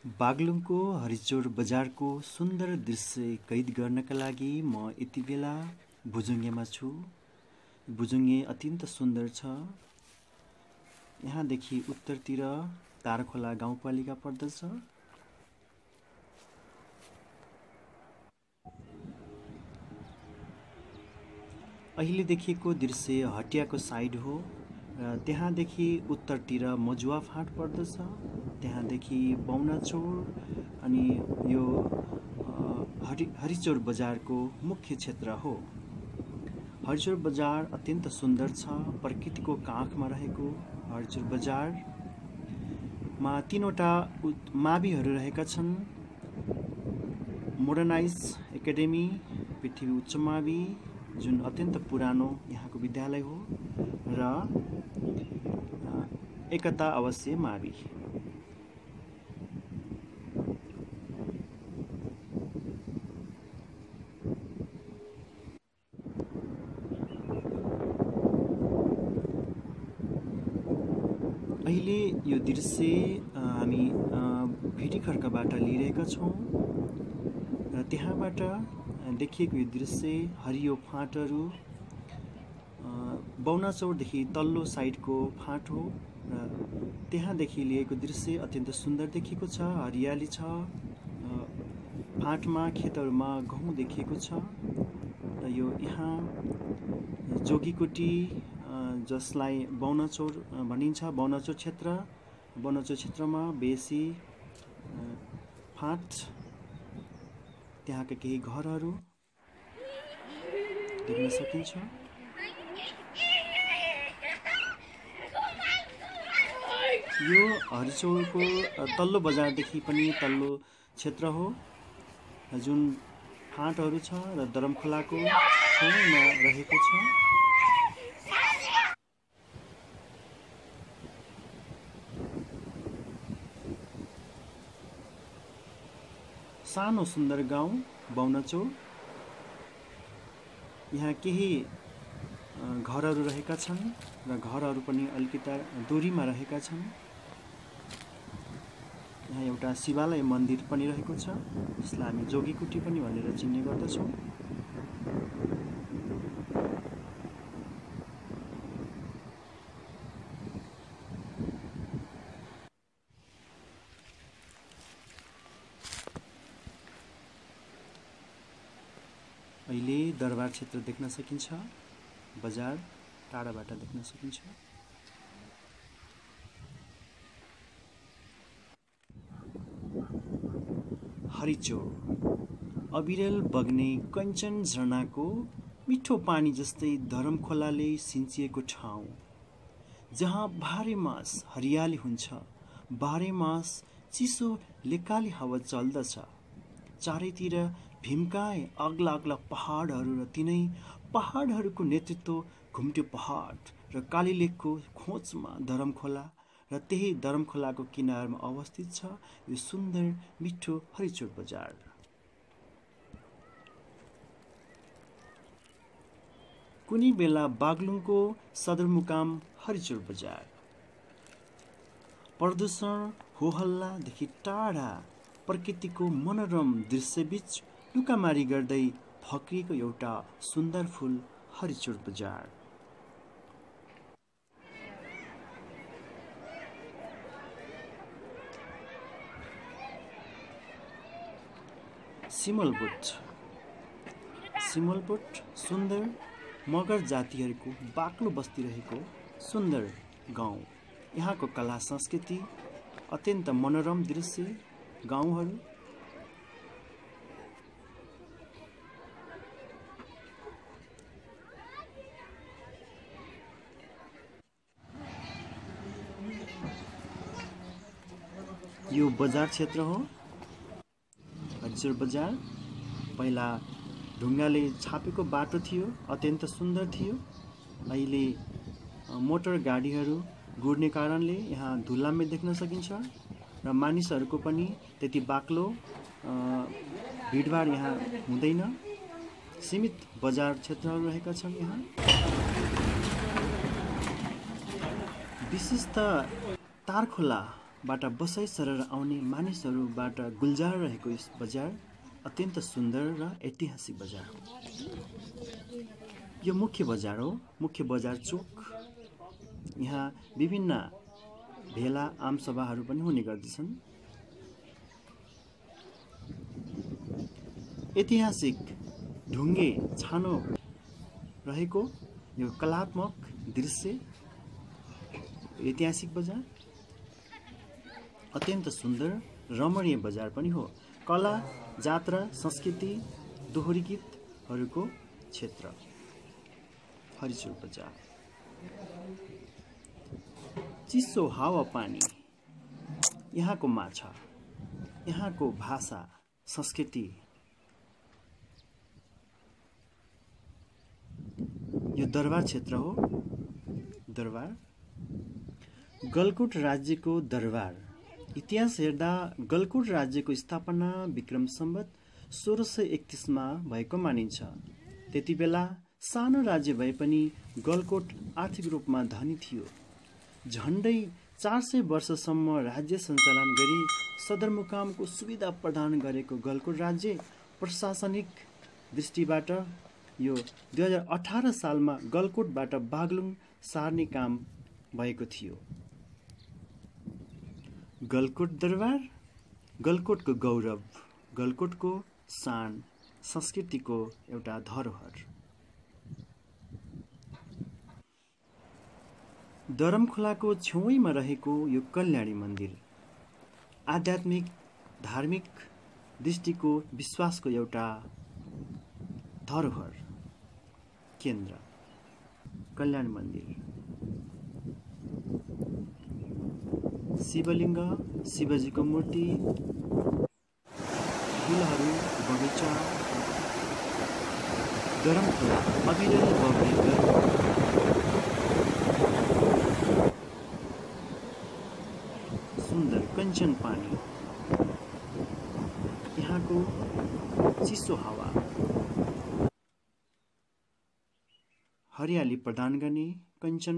बागलुङको हरिचोर बजारको सुन्दर दृश्य कैद गर्नका लागि म यति बेला भुजुङ्गेमा छु। भुजुङ्गे अत्यन्त सुन्दर छ। यहाँदेखि उत्तरतिर तारखोला गाउँपालिका पर्दछ। अहिले देखिएको दृश्य हटियाको साइड हो। र त्यहाँदेखि उत्तरतिर मजुवा फाँट पर्दछ त्यहाँदेखि बाहुनाचोर अनि यो हरि हरिचोर बजारको मुख्य क्षेत्र हो। हरिचोर बजार अत्यन्त सुन्दर छ प्रकृतिको काखमा रहेको हरिचोर बजारमा तिनवटा माविहरू रहेका छन्। मोडर्नाइज एकाडेमी पृथ्वी उच्च मावि जुन अत्यन्त पुरानो यहाँको विद्यालय हो र एकता अवश्य मावि अहिले यो दृश्य हामी खड्काबाट लिइरहेका छौँ र त्यहाँबाट देखिएको यो दृश्य हरियो फाँटहरू बाहुनाचौरदेखि तल्लो साइडको फाँट हो। र त्यहाँदेखि लिएको दृश्य अत्यन्त सुन्दर देखिएको छ हरियाली छ फाँटमा खेतहरूमा गहुँ देखिएको छ र यो यहाँ जोगीकुटी जसलाई बाहुनाचौर अ, भनिन्छ बाहुनाचौर क्षेत्र बाहुनाचौर क्षेत्रमा बेसी फाँट त्यहाँका केही घरहरू देख्न सकिन्छ। यो हरिचौरको तल्लो बजारदेखि पनि तल्लो क्षेत्र हो। जुन फाँटहरू छ र दरमखोलाको छेउमा रहेको छ। सानो सुन्दर गाउँ बाहुनाचौर यहाँ केही घरहरू रहेका छन् र घरहरू पनि अलिकता दूरीमा रहेका छन्। यहाँ एउटा शिवालय मन्दिर पनि रहेको छ जसलाई हामी जोगीकुटी पनि भनेर चिन्ने गर्दछौँ। अहिले दरबार क्षेत्र देख्न सकिन्छ बजार टाढाबाट देख्न सकिन्छ। हरिचोर। अविरल बग्ने कञ्चन झरनाको मिठो पानी जस्तै धरमखोलाले सिन्चिएको ठाउँ। जहाँ बाह्रै मास हरियाली हुन्छ बाह्रै मास चिसो लेकाली हावा चल्दछ। चारैतिर भीमकाय अग्ला अग्ला पहाडहरू र तिनै पहाडहरूको नेतृत्व घुम्टे पहाड र कालीलेखको खोजमा धरमखोला र त्यही धरमखोलाको किनारमा अवस्थित छ यो सुन्दर मिठो हरिचोर बजार। कुनै बेला बागलुङको सदरमुकाम हरिचोर बजार। प्रदूषण होहल्लादेखि टाढा प्रकृतिको मनोरम दृश्यबीच लुकामारी गर्दै फक्रिएको एउटा सुन्दर फुल हरिचोर बजार। सिमलबुट सिमलबुट सुन्दर मगर जातिहरूको बाक्लो बस्ती रहेको सुन्दर गाउँ। यहाँको कला संस्कृति अत्यन्त मनोरम दृश्य गाउँहरू। यो बजार क्षेत्र हो। हरिचोर बजार। पहिला ढुङ्गाले छापेको बाटो थियो अत्यन्त सुन्दर थियो। अहिले मोटर गाडीहरू गुड्ने कारणले यहाँ धुलामे देख्न सकिन्छ र मानिसहरूको पनि त्यति बाक्लो भिडभाड यहाँ हुँदैन। सीमित बजार क्षेत्रहरू रहेका छन् यहाँ। विशेष त तारखोला बाट बसाइ सरेर आउने मानिसहरूबाट गुल्जार रहेको यस बजार अत्यन्त सुन्दर र ऐतिहासिक बजार हो। यो मुख्य बजार हो। मुख्य बजार चोक। यहाँ विभिन्न भेला आमसभाहरू पनि हुने गर्दछन्। ऐतिहासिक ढुङ्गे छानो रहेको यो कलात्मक दृश्य ऐतिहासिक बजार। अत्यन्त सुन्दर रमणीय बजार पनि हो। कला जात्रा संस्कृति दोहोरी गीतहरूको क्षेत्र। हरिचुर बजार। चिसो हावापानी यहाँको माछा। यहाँको भाषा संस्कृति। यो दरबार क्षेत्र हो। दरबार। गलकुट राज्यको दरबार। इतिहास हेर्दा गलकुट राज्यको स्थापना विक्रम सम्बत सोह्र सय एकतिसमा भएको मानिन्छ। त्यति बेला सानो राज्य भए पनि गलकोट आर्थिक रूपमा धनी थियो। झन्डै चार सय वर्षसम्म राज्य सञ्चालन गरी सदरमुकामको सुविधा प्रदान गरेको गलकोट राज्य प्रशासनिक दृष्टिबाट यो दुई हजार अठार सालमा गलकोटबाट बागलुङ सार्ने काम भएको थियो। गलकोट दरबार गलकोटको गौरव गलकोटको सान संस्कृतिको एउटा धरोहर। दरमखोलाको छेउैमा रहेको यो कल्याणी मन्दिर आध्यात्मिक धार्मिक दृष्टिको विश्वासको एउटा धरोहर केन्द्र कल्याण मन्दिर। शिवलिङ्ग शिवजीको मूर्ति फुलहरू बगैँचा गरम अविरल सुन्दर कञ्चन पानी। यहाँको चिसो हावा। हरियाली प्रदान गर्ने कञ्चन